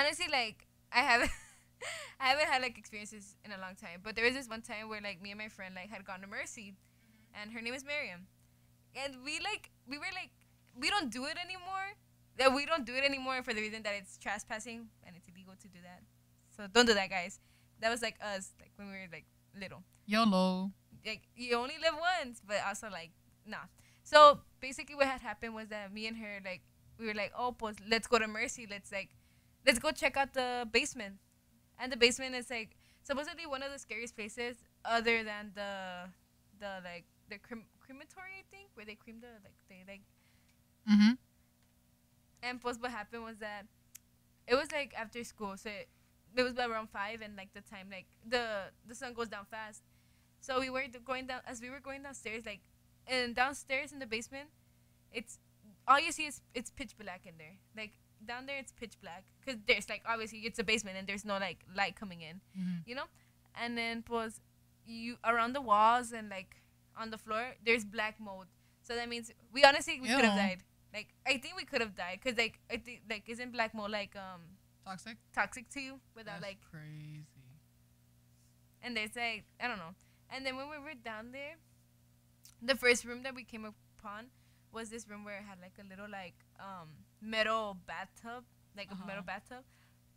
honestly, like I haven't, I haven't had like experiences in a long time. But there was this one time where like me and my friend like had gone to Mercy, mm-hmm. and her name is Miriam, and we like we were like we don't do it anymore. That we don't do it anymore for the reason that it's trespassing and it's illegal to do that. So don't do that, guys. That was like us, like when we were like little. YOLO. Like you only live once, but also like nah. So basically, what had happened was that me and her like we were like, oh, pues let's go to Mercy. Let's like let's go check out the basement. And the basement is like supposedly one of the scariest places other than the the like the crem- crematory I think where they creme the like they like Mm-hmm. and pues what happened was that it was like after school so it, it was around five and like the time like the the sun goes down fast so we were going down as we were going downstairs like and downstairs in the basement it's all you see is it's pitch black in there like down there it's pitch black because there's like obviously it's a basement and there's no like light coming in Mm-hmm. you know and then was you around the walls and like on the floor there's black mold so that means we honestly we could have died like i think we could have died because like i think like isn't black mold like um Toxic. toxic to you without That's like crazy. and there's like i don't know and then when we were down there the first room that we came upon was this room where it had like a little like um metal bathtub like a metal Uh-huh. bathtub.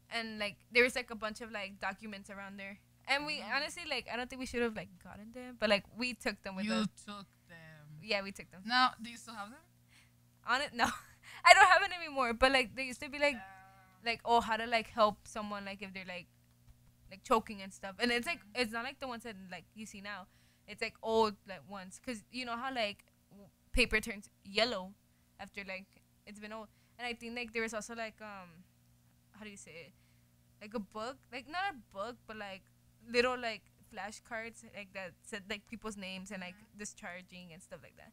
And like there was like a bunch of like documents around there. And we Mm. honestly like i don't think we should have like gotten them but like we took them with You us. You took them. yeah we took them. Now, do you still have them? on it? No. I don't have it anymore but like they used to be like like oh how to like help someone like if they're like like choking and stuff. And it's like it's not like the ones that like you see now. It's like old like ones. Because you know how like paper turns yellow after like it's been old and i think like there was also like um how do you say it? Like a book like not a book but like little like flashcards like that said like people's names and like discharging and stuff like that.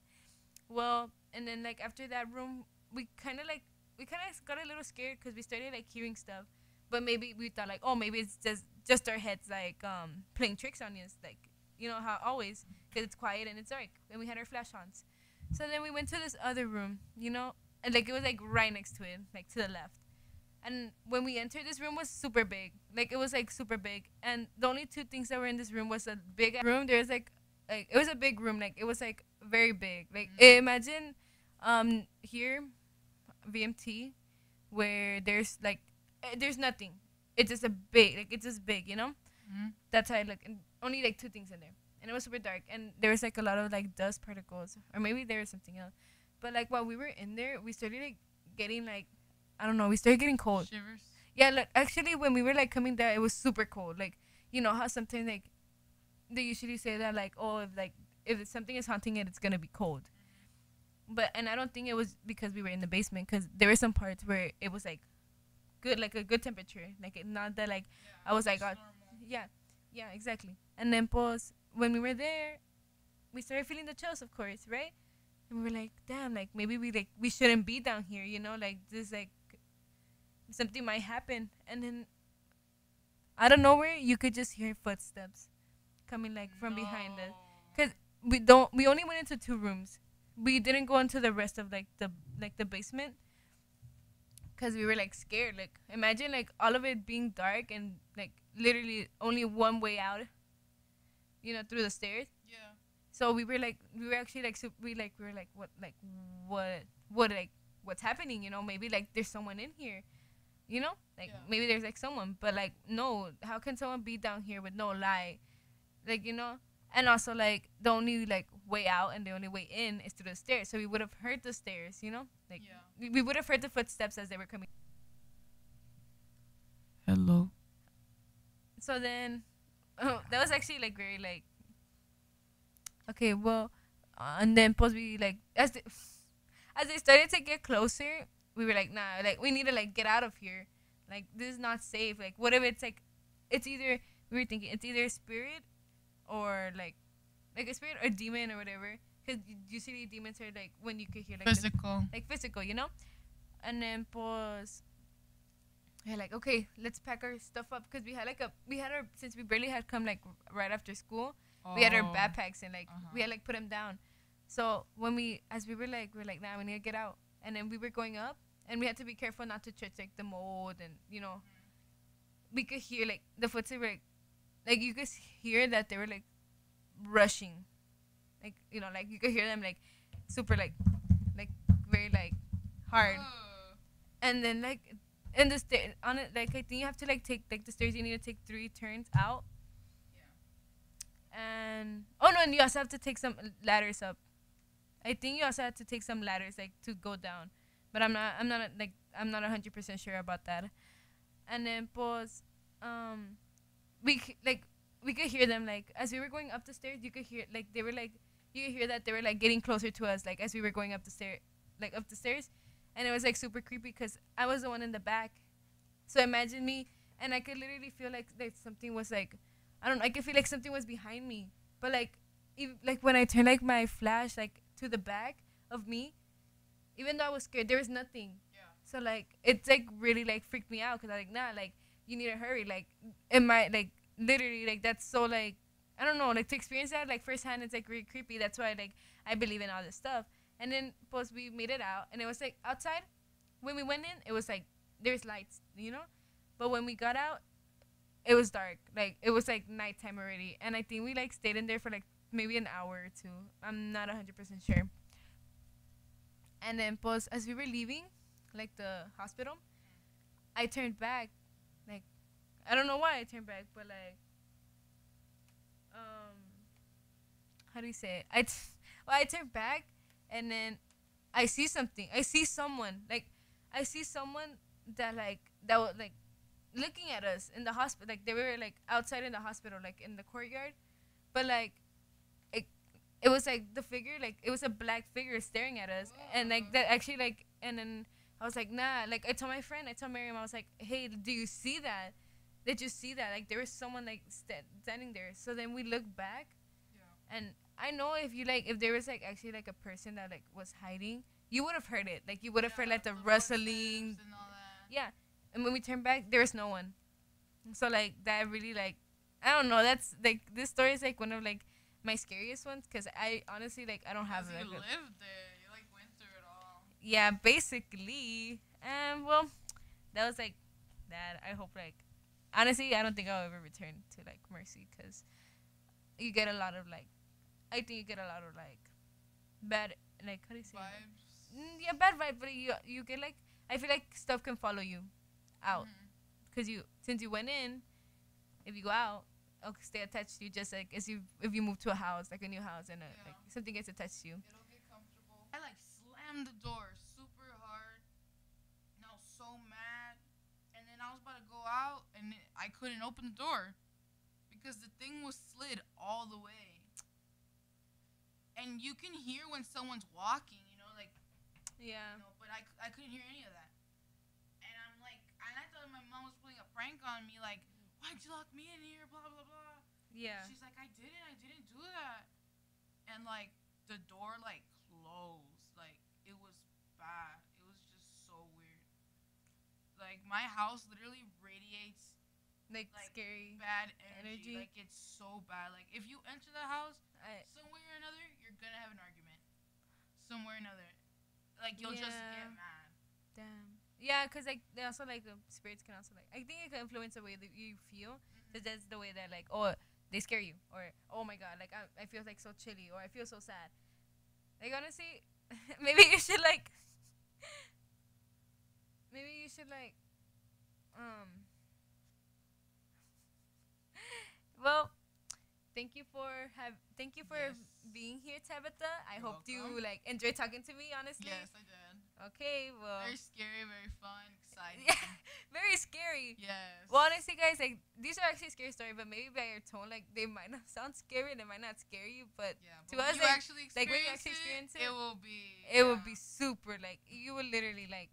Well and then like after that room we kind of like we kind of got a little scared because we started like hearing stuff. But maybe we thought like oh maybe it's just just our heads like um playing tricks on us like you know how always because it's quiet and it's dark and we had our flash ons. So then we went to this other room you know and like it was like right next to it like to the left. And when we entered this room was super big. Like it was like super big. And the only two things that were in this room was a big room. There was like like it was a big room. Like it was like very big. Like imagine um here vmt where there's like eh, there's nothing. It's just a big like it's just big you know? Mhm. that's how I look. And only like two things in there. And it was super dark. And there was like a lot of like dust particles. Or maybe there was something else but like while we were in there we started like getting like i don't know we started getting cold Shivers. yeah, like actually, when we were like coming down, it was super cold. Like, you know how sometimes like they usually say that like, oh, if like if something is haunting it, it's gonna be cold. But and I don't think it was because we were in the basement, because there were some parts where it was like good, like a good temperature. Like it, not that like I was like, oh, yeah, yeah, exactly. And then pause when we were there, we started feeling the chills, of course, right? And we were like, damn, like maybe we like we shouldn't be down here, you know, like this like something might happen. And then out of nowhere you could just hear footsteps coming like from behind us. Because we don't we only went into two rooms. We didn't go into the rest of like the like the basement. Because we were like scared like imagine like all of it being dark and like literally only one way out you know through the stairs. So we were like we were actually like so we like we were like what like what what like what's happening you know? Maybe like there's someone in here you know? Like Yeah. maybe there's like someone but like no how can someone be down here with no light? Like you know? And also like the only like way out and the only way in is through the stairs. So we would have heard the stairs you know? Like Yeah. we, we would have heard the footsteps as they were coming. Hello. so then oh, that was actually like very like okay well uh, and then post we like as they, as they started to get closer we were like nah like we need to like get out of here like this is not safe like what if it's like it's either we were thinking it's either a spirit or like like a spirit or demon or whatever because usually demons are like when you could hear like the- Physical. like physical, you know? And then pause. we're like, okay, let's pack our stuff up because we had like a we had our since we barely had come like right after school, we had our Oh. backpacks and like we Uh-huh. had like put them down. So when we as we were like we are like, nah, we need to get out. And then we were going up and we had to be careful not to touch like the mold and you know we could hear like the footsteps were like, like you could hear that they were like rushing, like you know, like you could hear them like super like, like very like hard, Ugh. and then like in the stair on it like I think you have to like take like the stairs you need to take three turns out. And oh no, and you also have to take some ladders up. I think you also have to take some ladders like to go down, but I'm not I'm not like I'm not hundred percent sure about that. And then pause, um, we like we could hear them like as we were going up the stairs. You could hear like they were like you could hear that they were like getting closer to us like as we were going up the stair like up the stairs, and it was like super creepy because I was the one in the back. So imagine me, and I could literally feel like like something was like I don't know. I could feel like something was behind me, but like, like when I turned like my flash like to the back of me, even though I was scared, there was nothing. Yeah. So like, it's like really like freaked me out because I'm like nah, like you need to hurry. Like, it might like literally like that's so like I don't know like to experience that like firsthand. It's like really creepy. That's why like I believe in all this stuff. And then post we made it out, and it was like outside. When we went in, it was like there's lights, you know, but when we got out, it was dark. Like it was like nighttime already, and I think we like stayed in there for like maybe an hour or two. I'm not hundred percent sure. And then, pues, as we were leaving, like the hospital, I turned back. Like, I don't know why I turned back, but like, um, how do you say it? I, t- well, I turned back, and then I see something. I see someone. Like, I see someone that like that was like looking at us in the hospital. Like they were like outside in the hospital, like in the courtyard, but like it it was like the figure, like it was a black figure staring at us, and like that actually like and then I was like nah. Like I told my friend, I told Miriam, I was like, hey, do you see that? Did you see that? Like there was someone like sta- standing there. So then we looked back, Yeah. and I know if you like if there was like actually like a person that like was hiding, you would have heard it. Like you would have heard like the, footsteps rustling, and all that. yeah. And when we turned back, there was no one. So like that really like I don't know. That's like this story is like one of like my scariest ones because I honestly like I don't have like you a- lived there. You like went through it all. yeah basically. And well, that was like that. I hope like honestly I don't think I'll ever return to like Mercy because you get a lot of like I think you get a lot of like bad like how do you say? Vibes. Mm, yeah bad vibe but you you get like I feel like stuff can follow you out mm-hmm. because you since you went in, if you go out, it'll stay attached to you just like as you if you move to a house like a new house and a, Yeah. like something gets attached to you. It'll get comfortable. I like slammed the door super hard. And I was so mad. And then I was about to go out and it, I couldn't open the door because the thing was slid all the way. And you can hear when someone's walking, you know, like, Yeah. you know, but I, I couldn't hear any of that. And I'm like, and I thought my mom was playing a prank on me, like, why'd you lock me in here, blah, blah, blah. Yeah. She's like, I didn't, I didn't do that. And like the door like closed. Like it was bad. It was just so weird. Like my house literally radiates Like, Like, scary. bad energy. Energy. Like it's so bad. Like if you enter the house, I, somewhere or another, you're gonna have an argument. Somewhere or another. Like you'll just get mad. damn. Yeah, cause like they also like uh, spirits can also like I think it can influence the way that you feel. Cause that's the way that like oh they scare you or oh my god like I I feel like so chilly or I feel so sad. Like honestly, maybe you should like maybe you should like um well thank you for have thank you for Yes. being here tabitha i You're hope you like enjoy talking to me honestly Yes, I did. Okay well Very scary, very fun, exciting. yeah very scary Yes. well honestly guys like these are actually scary stories but maybe by your tone like they might not sound scary and they might not scare you but yeah, to but us, you like- actually like, when you actually experience it, it, will be. it yeah. be super like you would literally like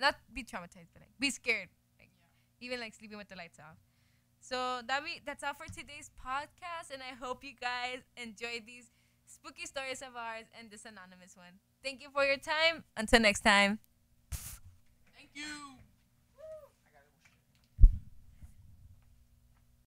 not be traumatized but like be scared like Yeah. even like sleeping with the lights off so that we that's all for today's podcast and i hope you guys enjoyed these spooky stories of ours and this anonymous one thank you for your time until next time Thank you.